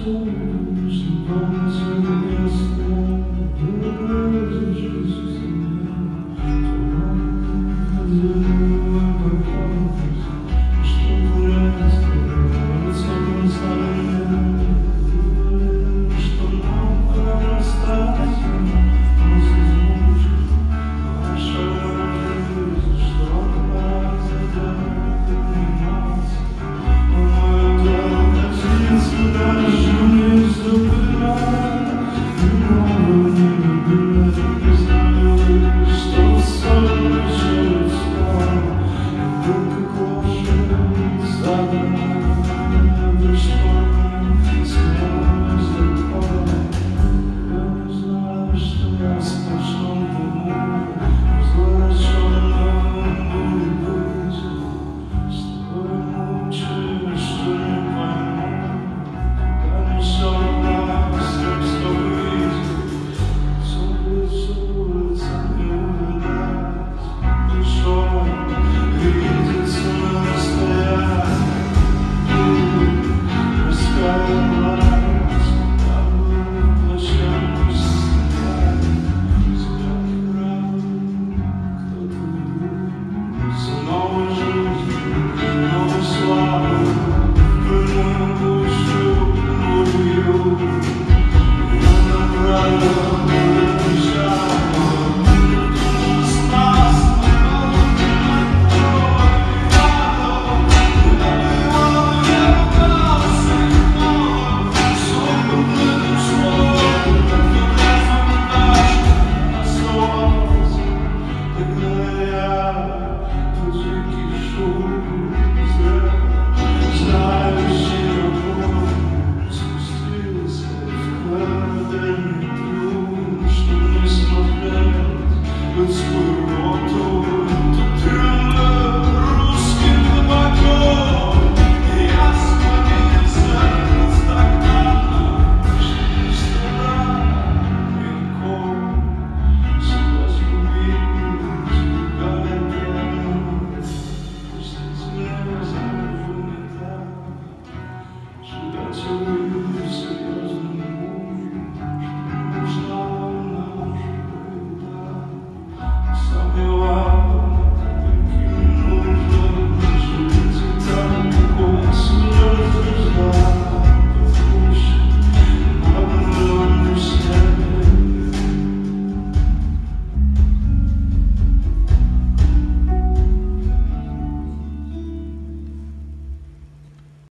school 结束。